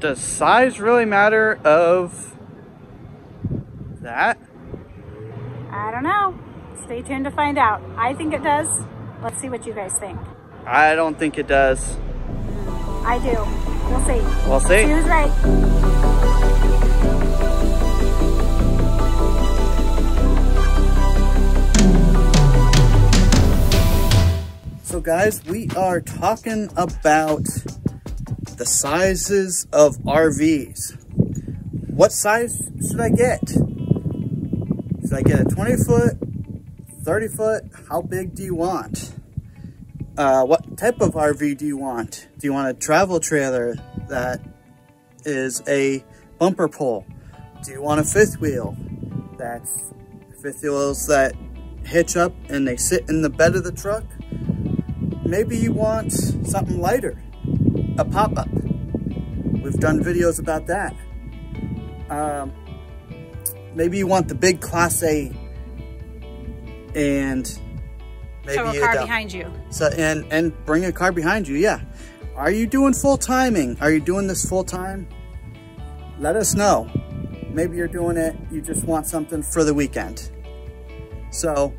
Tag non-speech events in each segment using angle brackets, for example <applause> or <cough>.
does size really matter of that? I don't know. Stay tuned to find out. I think it does. Let's see what you guys think. I don't think it does. I do. We'll see. We'll see. See who's right. So guys, we are talking about the sizes of RVs. What size should I get? Should I get a 20 foot, 30 foot? How big do you want? Uh, what type of RV do you want? Do you want a travel trailer that is a bumper pull? Do you want a fifth wheel? That's fifth wheels that hitch up and they sit in the bed of the truck maybe you want something lighter, a pop-up. We've done videos about that. Um, maybe you want the big Class A and maybe Tow a car behind you. So and and bring a car behind you. Yeah. Are you doing full timing? Are you doing this full time? Let us know. Maybe you're doing it. You just want something for the weekend. So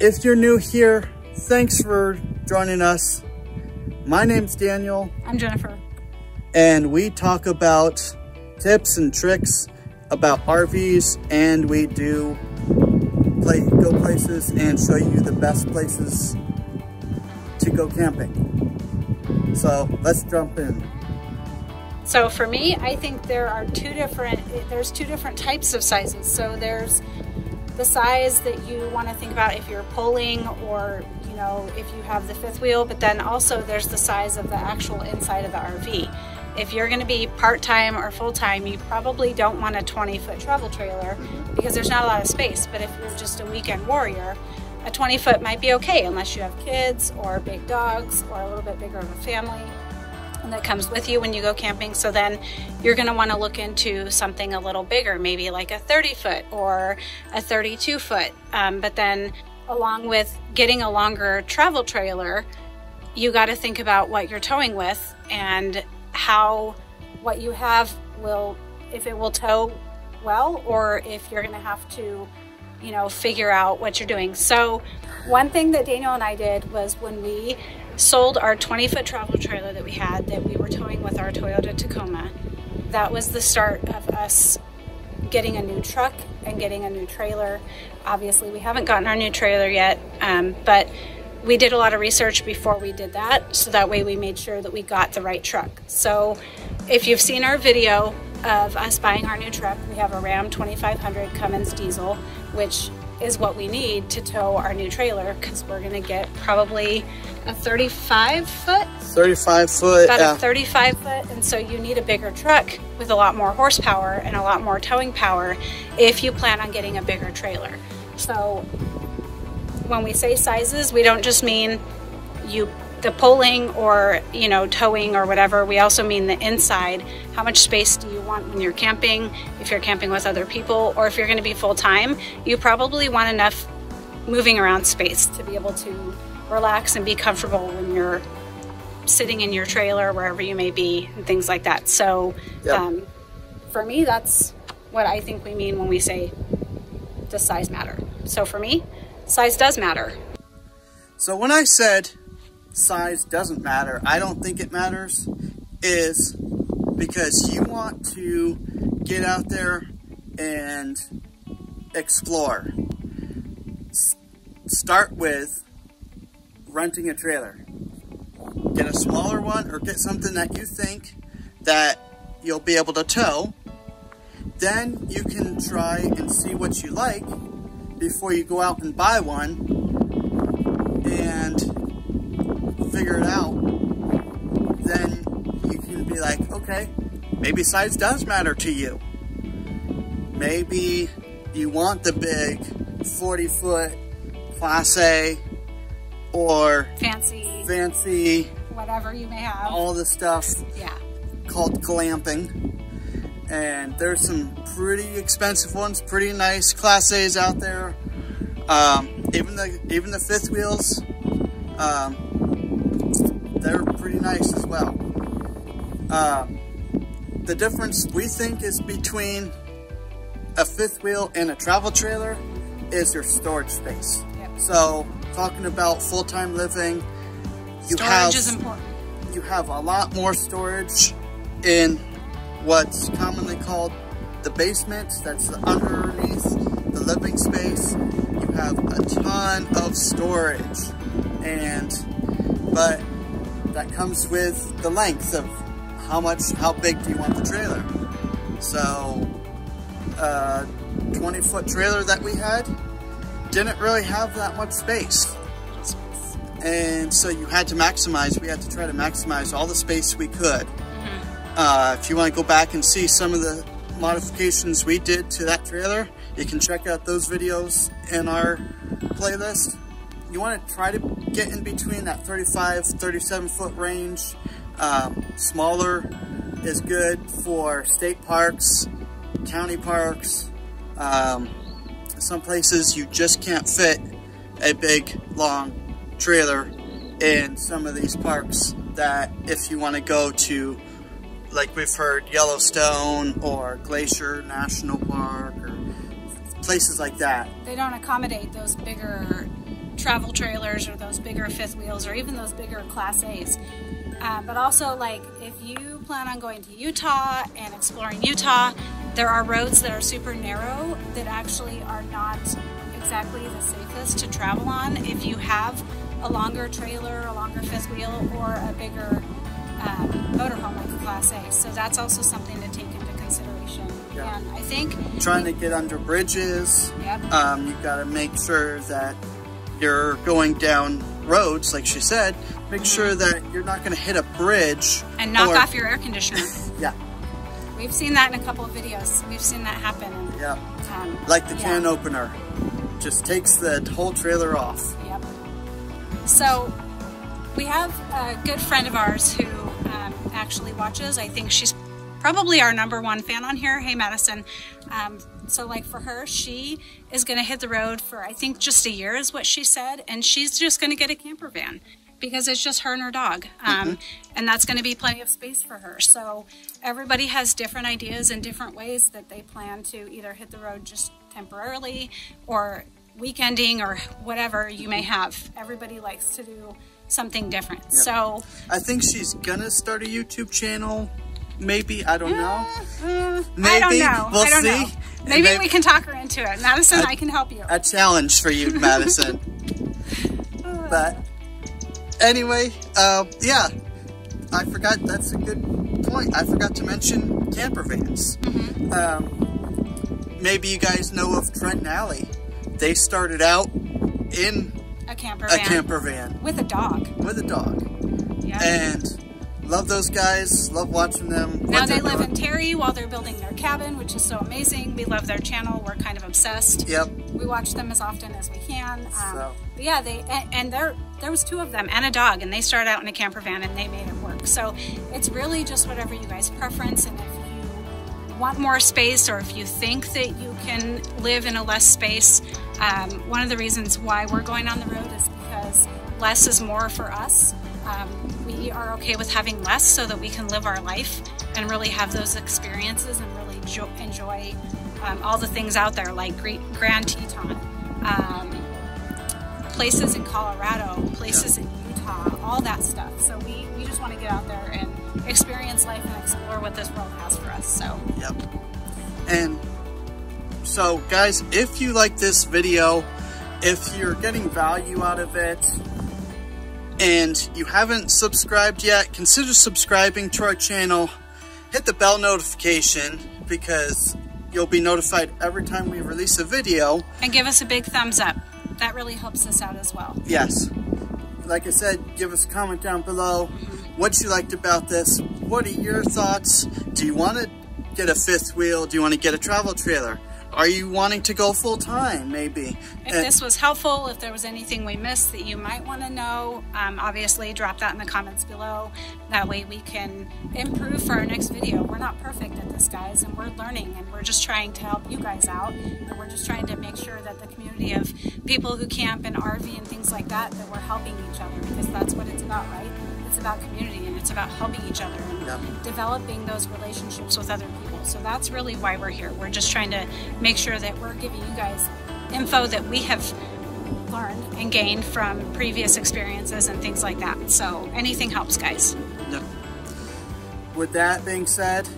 if you're new here, thanks for joining us. My name's Daniel, I'm Jennifer. and we talk about tips and tricks about RVs, and we do play go places and show you the best places to go camping. So let's jump in. So for me, I think there are two different, there's two different types of sizes. So there's the size that you want to think about if you're pulling or, know, if you have the fifth wheel, but then also there's the size of the actual inside of the RV. If you're going to be part-time or full-time, you probably don't want a 20-foot travel trailer because there's not a lot of space. But if you're just a weekend warrior, a 20-foot might be okay unless you have kids or big dogs or a little bit bigger of a family and that comes with you when you go camping. So then you're going to want to look into something a little bigger, maybe like a 30 foot or a 32 foot. Um, but then, along with getting a longer travel trailer, you got to think about what you're towing with and how what you have will, if it will tow well, or if you're going to have to you know, figure out what you're doing. So, one thing that Daniel and I did was when we sold our 20 foot travel trailer that we had that we were towing with our Toyota Tacoma, that was the start of us getting a new truck and getting a new trailer. Obviously, we haven't gotten our new trailer yet, um, but we did a lot of research before we did that, so that way we made sure that we got the right truck. So, if you've seen our video of us buying our new truck, we have a Ram 2500 Cummins diesel, which is what we need to tow our new trailer because we're going to get probably a 35 foot 35 foot. about yeah. a 35 foot and so you need a bigger truck with a lot more horsepower and a lot more towing power if you plan on getting a bigger trailer so when we say sizes we don't just mean you the pulling or you know towing or whatever we also mean the inside. How much space do you want when you're camping if you're camping with other people or if you're going to be full-time you probably want enough moving around space to be able to relax and be comfortable when you're sitting in your trailer wherever you may be and things like that. So Yep. um, for me that's what i think we mean when we say does size matter. So for me size does matter. So when I said size doesn't matter, I don't think it matters, is because you want to get out there and explore. S- Start with renting a trailer. Get a smaller one or get something that you think that you'll be able to tow. Then you can try and see what you like before you go out and buy one and figure it out, then you can be like, okay, maybe size does matter to you. Maybe you want the big 40 foot Class A or fancy fancy, whatever you may have all the stuff yeah called glamping. And there's some pretty expensive ones, pretty nice Class A's out there. Um, even the even the fifth wheels, um, they're pretty nice as well. Um, the difference we think is between a fifth wheel and a travel trailer is your storage space. Yep. So talking about full-time living, you Storage have is important. you have a lot more storage in what's commonly called the basement. That's the underneath the living space. You have a ton of storage and but that comes with the length of how much how big do you want the trailer. So uh 20 foot trailer that we had didn't really have that much space. And so you had to maximize we had to try to maximize all the space we could. Uh, if you want to go back and see some of the modifications we did to that trailer you can check out those videos in our playlist. You want to try to get in between that 35 37 foot range um, smaller is good for state parks county parks um, some places you just can't fit a big long trailer in some of these parks that if you want to go to like we've heard Yellowstone or Glacier National Park or places like that. They don't accommodate those bigger travel trailers or those bigger fifth wheels or even those bigger class A's. Uh, but also like if you plan on going to Utah and exploring Utah, there are roads that are super narrow that actually are not exactly the safest to travel on if you have a longer trailer, a longer fifth wheel, or a bigger um, motorhome like a Class A. So that's also something to take into consideration. Yeah. And I think, Trying to get under bridges, yep, um, you got to make sure that you're going down roads, like she said. Make sure that you're not going to hit a bridge and knock or- off your air conditioner. <laughs> Yeah, We've seen that in a couple of videos. We've seen that happen. Yeah. um, Like the yeah. can opener, just takes the whole trailer off. Yep. So we have a good friend of ours who um, actually watches. I think she's probably our number one fan on here. Hey, Madison. Um, so, like for her, she is going to hit the road for I think just a year, is what she said, and she's just going to get a camper van because it's just her and her dog, um, and that's going to be plenty of space for her. So, everybody has different ideas and different ways that they plan to either hit the road just temporarily or weekending or whatever you may have. Everybody likes to do something different. So, I think she's gonna start a YouTube channel. Maybe I don't know. uh, I Maybe. don't know. We'll I see. know. Maybe may- we can talk her into it. Madison, I, can help you. A challenge for you, Madison. <laughs> but anyway, uh, yeah, I forgot. That's a good point. I forgot to mention camper vans. Mm-hmm. Um, maybe you guys know of Trent and Allie. They started out in a camper a van camper van with a dog. with a dog, Yeah. and love those guys. Love watching them. now they live doing. in Terry while they're building their cabin, which is so amazing. We love their channel. We're kind of obsessed. Yep. We watch them as often as we can. Um, So- yeah, they and, and there there was two of them and a dog, and they started out in a camper van and they made it work. So it's really just whatever you guys preference, and if you want more space or if you think that you can live in a less space, um, one of the reasons why we're going on the road is because less is more for us. Um, we are okay with having less so that we can live our life and really have those experiences and really jo- enjoy um, all the things out there like Gre- Grand Teton, um, places in Colorado, places in Utah, all that stuff. So we, we just want to get out there and experience life and explore what this world has for us. So Yep. And so, guys, if you like this video, if you're getting value out of it, and you haven't subscribed yet, consider subscribing to our channel. Hit the bell notification because you'll be notified every time we release a video. and give us a big thumbs up. That really helps us out as well. Yes. Like I said, give us a comment down below mm-hmm. what you liked about this. What are your thoughts? Do you want to get a fifth wheel? Do you want to get a travel trailer? Are you wanting to go full time, maybe? If this was helpful, if there was anything we missed that you might want to know, um, obviously drop that in the comments below. That way we can improve for our next video. We're not perfect at this, guys, and we're learning and we're just trying to help you guys out. And we're just trying to make sure that the community of people who camp and RV and things like that, that we're helping each other because that's what it's about, right? It's about community and it's about helping each other and developing those relationships with other people. So that's really why we're here. We're just trying to make sure that we're giving you guys info that we have learned and gained from previous experiences and things like that. So anything helps, guys. With that being said,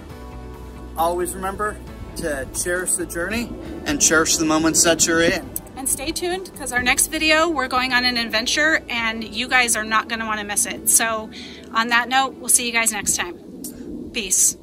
always remember to cherish the journey and cherish the moments that you're in. And stay tuned because our next video, we're going on an adventure and you guys are not going to want to miss it. So, on that note, we'll see you guys next time. Peace.